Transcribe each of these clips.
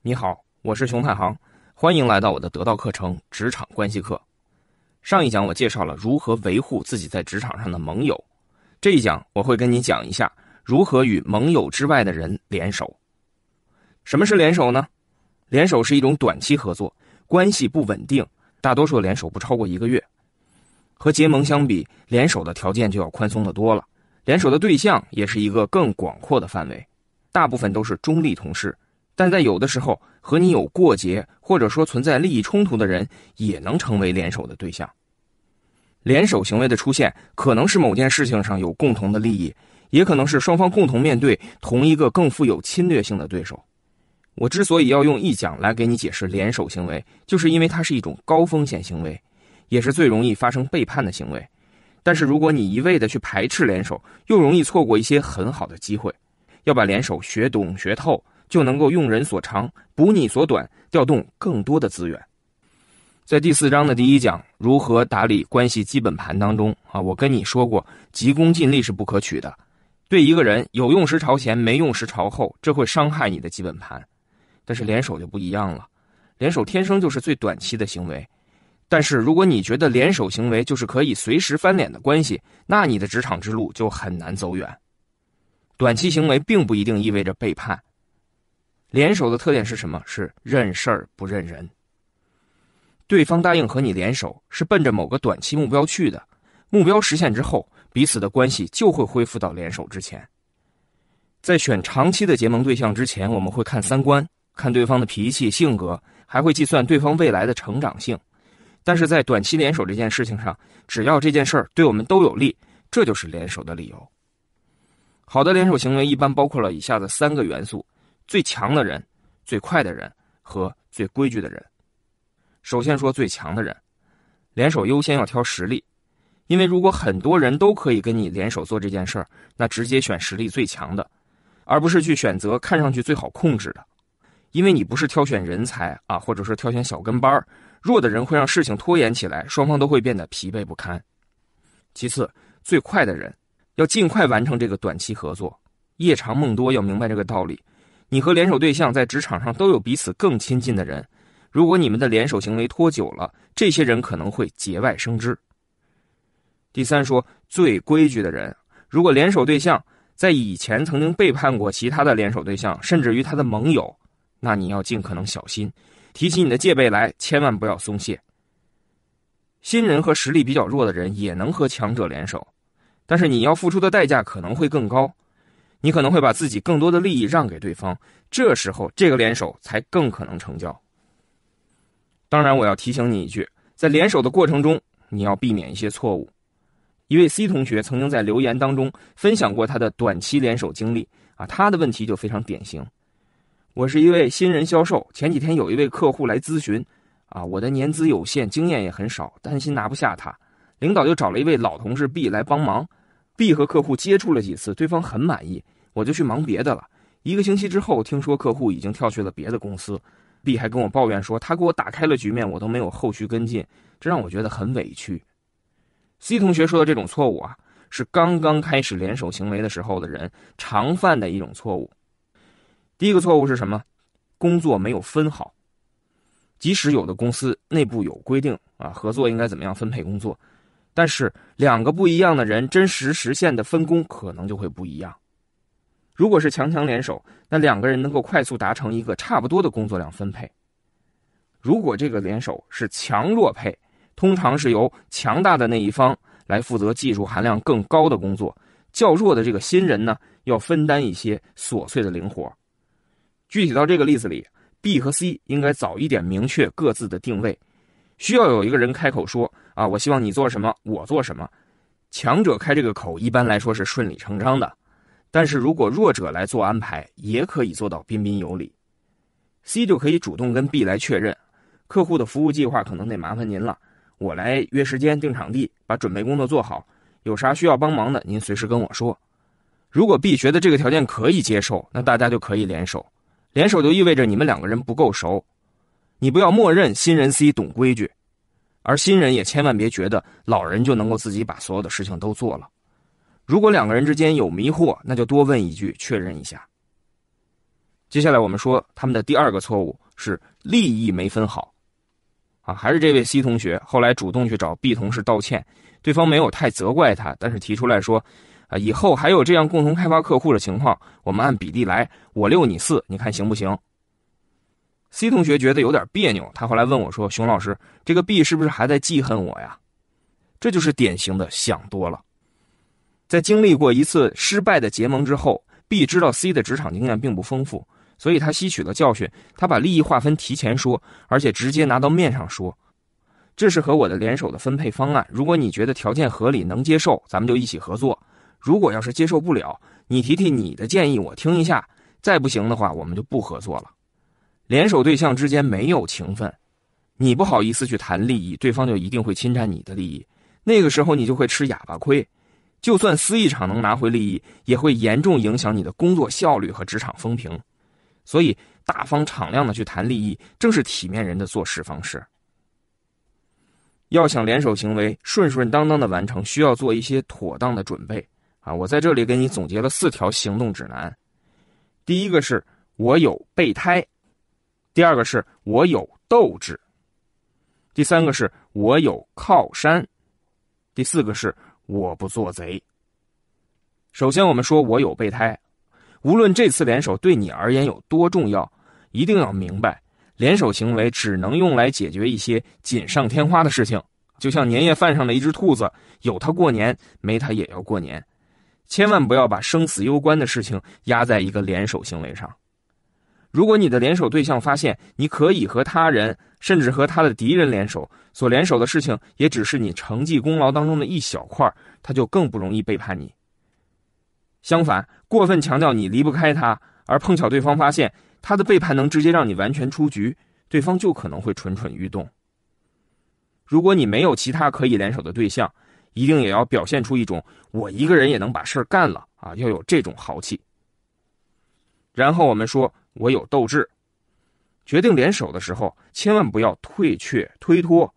你好，我是熊太行，欢迎来到我的得道课程《职场关系课》。上一讲我介绍了如何维护自己在职场上的盟友，这一讲我会跟你讲一下如何与盟友之外的人联手。什么是联手呢？联手是一种短期合作，关系不稳定，大多数联手不超过一个月。和结盟相比，联手的条件就要宽松的多了，联手的对象也是一个更广阔的范围，大部分都是中立同事。但在有的时候，和你有过节或者说存在利益冲突的人，也能成为联手的对象。联手行为的出现，可能是某件事情上有共同的利益，也可能是双方共同面对同一个更富有侵略性的对手。我之所以要用一讲来给你解释联手行为，就是因为它是一种高风险行为，也是最容易发生背叛的行为。但是如果你一味的去排斥联手，又容易错过一些很好的机会。要把联手学懂学透。就能够用人所长，补你所短，调动更多的资源。在第四章的第一讲如何打理关系基本盘当中啊，我跟你说过，急功近利是不可取的。对一个人有用时朝前，没用时朝后，这会伤害你的基本盘。但是联手就不一样了，联手天生就是最短期的行为。但是如果你觉得联手行为就是可以随时翻脸的关系，那你的职场之路就很难走远。短期行为并不一定意味着背叛。联手的特点是什么？是认事儿不认人。对方答应和你联手，是奔着某个短期目标去的。目标实现之后，彼此的关系就会恢复到联手之前。在选长期的结盟对象之前，我们会看三观，看对方的脾气、性格，还会计算对方未来的成长性。但是在短期联手这件事情上，只要这件事儿对我们都有利，这就是联手的理由。好的联手行为一般包括了以下的三个元素。最强的人、最快的人和最规矩的人。首先说最强的人，联手优先要挑实力，因为如果很多人都可以跟你联手做这件事儿，那直接选实力最强的，而不是去选择看上去最好控制的。因为你不是挑选人才啊，或者说挑选小跟班弱的人会让事情拖延起来，双方都会变得疲惫不堪。其次，最快的人要尽快完成这个短期合作，夜长梦多，要明白这个道理。你和联手对象在职场上都有彼此更亲近的人，如果你们的联手行为拖久了，这些人可能会节外生枝。第三，说最规矩的人，如果联手对象在以前曾经背叛过其他的联手对象，甚至于他的盟友，那你要尽可能小心，提起你的戒备来，千万不要松懈。新人和实力比较弱的人也能和强者联手，但是你要付出的代价可能会更高。你可能会把自己更多的利益让给对方，这时候这个联手才更可能成交。当然，我要提醒你一句，在联手的过程中，你要避免一些错误。一位 C 同学曾经在留言当中分享过他的短期联手经历啊，他的问题就非常典型。我是一位新人销售，前几天有一位客户来咨询，啊，我的年资有限，经验也很少，担心拿不下他，领导就找了一位老同事 B 来帮忙。B 和客户接触了几次，对方很满意，我就去忙别的了。一个星期之后，听说客户已经跳去了别的公司，B 还跟我抱怨说他给我打开了局面，我都没有后续跟进，这让我觉得很委屈。C 同学说的这种错误啊，是刚刚开始联手行为的时候的人常犯的一种错误。第一个错误是什么？工作没有分好。即使有的公司内部有规定啊，合作应该怎么样分配工作。但是两个不一样的人真实实现的分工可能就会不一样。如果是强强联手，那两个人能够快速达成一个差不多的工作量分配。如果这个联手是强弱配，通常是由强大的那一方来负责技术含量更高的工作，较弱的这个新人呢要分担一些琐碎的零活。具体到这个例子里，B 和 C 应该早一点明确各自的定位。需要有一个人开口说：“啊，我希望你做什么，我做什么。”强者开这个口，一般来说是顺理成章的。但是如果弱者来做安排，也可以做到彬彬有礼。C 就可以主动跟 B 来确认，客户的服务计划可能得麻烦您了，我来约时间、定场地，把准备工作做好。有啥需要帮忙的，您随时跟我说。如果 B 觉得这个条件可以接受，那大家就可以联手。联手就意味着你们两个人不够熟。你不要默认新人 C 懂规矩，而新人也千万别觉得老人就能够自己把所有的事情都做了。如果两个人之间有迷惑，那就多问一句，确认一下。接下来我们说他们的第二个错误是利益没分好。啊，还是这位 C 同学后来主动去找 B 同事道歉，对方没有太责怪他，但是提出来说，啊，以后还有这样共同开发客户的情况，我们按比例来，我六你四，你看行不行？C 同学觉得有点别扭，他后来问我说：“熊老师，这个 B 是不是还在记恨我呀？”这就是典型的想多了。在经历过一次失败的结盟之后，B 知道 C 的职场经验并不丰富。所以他吸取了教训，他把利益划分提前说，而且直接拿到面上说，这是和我的联手的分配方案。如果你觉得条件合理能接受，咱们就一起合作；如果要是接受不了，你提提你的建议，我听一下。再不行的话，我们就不合作了。联手对象之间没有情分，你不好意思去谈利益，对方就一定会侵占你的利益，那个时候你就会吃哑巴亏。就算私一场能拿回利益，也会严重影响你的工作效率和职场风评。所以，大方敞亮的去谈利益，正是体面人的做事方式。要想联手行为顺顺当当的完成，需要做一些妥当的准备啊！我在这里给你总结了四条行动指南。第一个是我有备胎，第二个是我有斗志，第三个是我有靠山，第四个是我不做贼。首先，我们说我有备胎。无论这次联手对你而言有多重要，一定要明白，联手行为只能用来解决一些锦上添花的事情，就像年夜饭上的一只兔子，有它过年，没它也要过年。千万不要把生死攸关的事情压在一个联手行为上。如果你的联手对象发现你可以和他人，甚至和他的敌人联手，所联手的事情也只是你成绩功劳当中的一小块，他就更不容易背叛你。相反，过分强调你离不开他，而碰巧对方发现他的背叛能直接让你完全出局，对方就可能会蠢蠢欲动。如果你没有其他可以联手的对象，一定也要表现出一种我一个人也能把事儿干了啊，要有这种豪气。然后我们说我有斗志，决定联手的时候，千万不要退却推脱，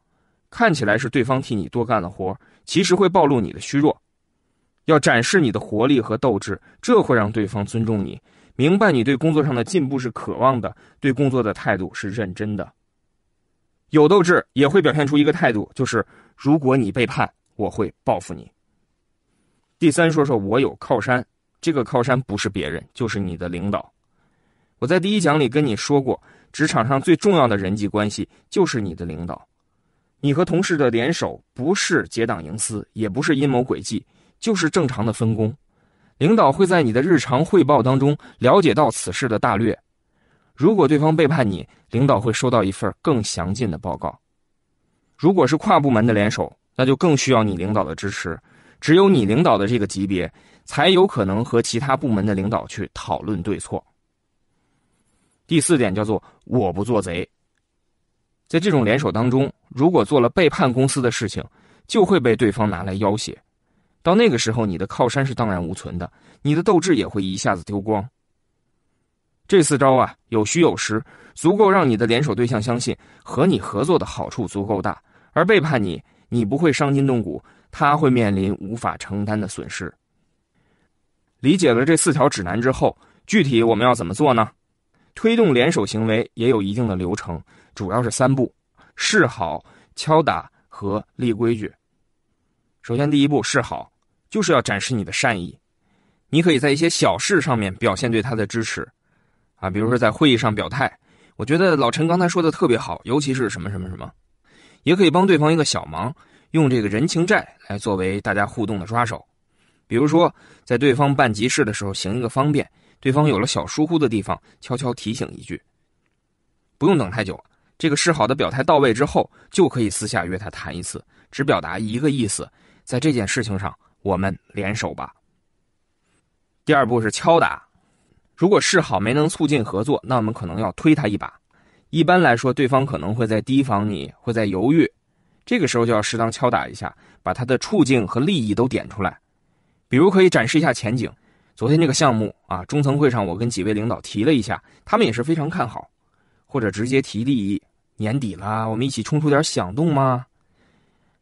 看起来是对方替你多干了活，其实会暴露你的虚弱。要展示你的活力和斗志，这会让对方尊重你，明白你对工作上的进步是渴望的，对工作的态度是认真的。有斗志也会表现出一个态度，就是如果你背叛，我会报复你。第三，说说我有靠山，这个靠山不是别人，就是你的领导。我在第一讲里跟你说过，职场上最重要的人际关系就是你的领导。你和同事的联手不是结党营私，也不是阴谋诡计。就是正常的分工，领导会在你的日常汇报当中了解到此事的大略。如果对方背叛你，领导会收到一份更详尽的报告。如果是跨部门的联手，那就更需要你领导的支持。只有你领导的这个级别，才有可能和其他部门的领导去讨论对错。第四点叫做我不做贼。在这种联手当中，如果做了背叛公司的事情，就会被对方拿来要挟。到那个时候，你的靠山是荡然无存的，你的斗志也会一下子丢光。这四招啊，有虚有实，足够让你的联手对象相信和你合作的好处足够大，而背叛你，你不会伤筋动骨，他会面临无法承担的损失。理解了这四条指南之后，具体我们要怎么做呢？推动联手行为也有一定的流程，主要是三步：示好、敲打和立规矩。首先，第一步示好，就是要展示你的善意。你可以在一些小事上面表现对他的支持，啊，比如说在会议上表态，我觉得老陈刚才说的特别好，尤其是什么什么什么，也可以帮对方一个小忙，用这个人情债来作为大家互动的抓手。比如说，在对方办急事的时候行一个方便，对方有了小疏忽的地方，悄悄提醒一句，不用等太久，这个示好的表态到位之后，就可以私下约他谈一次，只表达一个意思。在这件事情上，我们联手吧。第二步是敲打，如果示好没能促进合作，那我们可能要推他一把。一般来说，对方可能会在提防你，会在犹豫，这个时候就要适当敲打一下，把他的处境和利益都点出来。比如可以展示一下前景，昨天这个项目啊，中层会上我跟几位领导提了一下，他们也是非常看好，或者直接提利益，年底了，我们一起冲出点响动吗？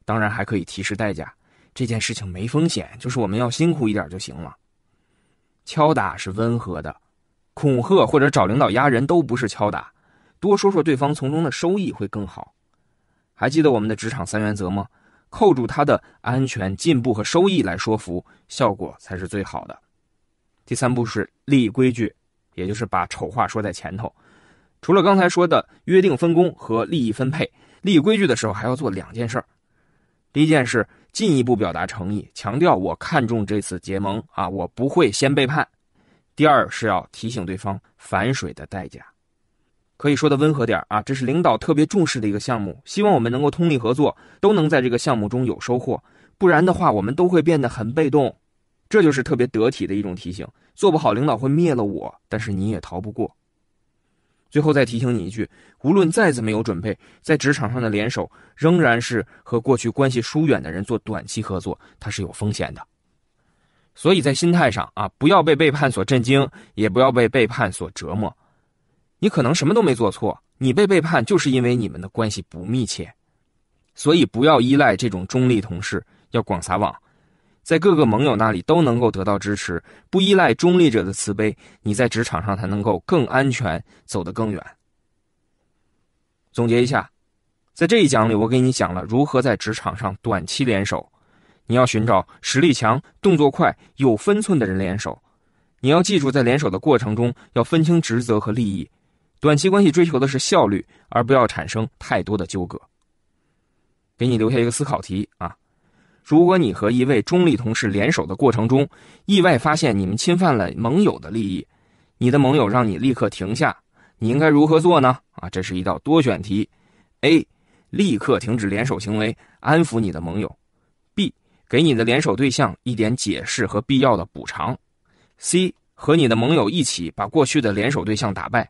当然还可以提示代价。这件事情没风险，就是我们要辛苦一点就行了。敲打是温和的，恐吓或者找领导压人都不是敲打，多说说对方从中的收益会更好。还记得我们的职场三原则吗？扣住他的安全、进步和收益来说服，效果才是最好的。第三步是立规矩，也就是把丑话说在前头。除了刚才说的约定分工和利益分配，立规矩的时候还要做两件事。第一件事，进一步表达诚意，强调我看重这次结盟啊，我不会先背叛。第二是要提醒对方反水的代价，可以说的温和点啊，这是领导特别重视的一个项目，希望我们能够通力合作，都能在这个项目中有收获。不然的话，我们都会变得很被动。这就是特别得体的一种提醒。做不好，领导会灭了我，但是你也逃不过。最后再提醒你一句：无论再怎么有准备，在职场上的联手仍然是和过去关系疏远的人做短期合作，它是有风险的。所以在心态上啊，不要被背叛所震惊，也不要被背叛所折磨。你可能什么都没做错，你被背叛就是因为你们的关系不密切。所以不要依赖这种中立同事，要广撒网。在各个盟友那里都能够得到支持，不依赖中立者的慈悲，你在职场上才能够更安全，走得更远。总结一下，在这一讲里，我给你讲了如何在职场上短期联手。你要寻找实力强、动作快、有分寸的人联手。你要记住，在联手的过程中要分清职责和利益。短期关系追求的是效率，而不要产生太多的纠葛。给你留下一个思考题啊。如果你和一位中立同事联手的过程中，意外发现你们侵犯了盟友的利益，你的盟友让你立刻停下，你应该如何做呢？啊，这是一道多选题：A. 立刻停止联手行为，安抚你的盟友；B. 给你的联手对象一点解释和必要的补偿；C. 和你的盟友一起把过去的联手对象打败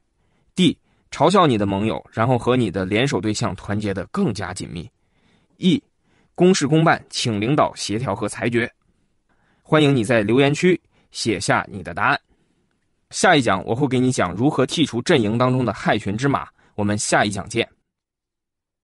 ；D. 嘲笑你的盟友，然后和你的联手对象团结的更加紧密；E. 公事公办，请领导协调和裁决。欢迎你在留言区写下你的答案。下一讲我会给你讲如何剔除阵营当中的害群之马。我们下一讲见。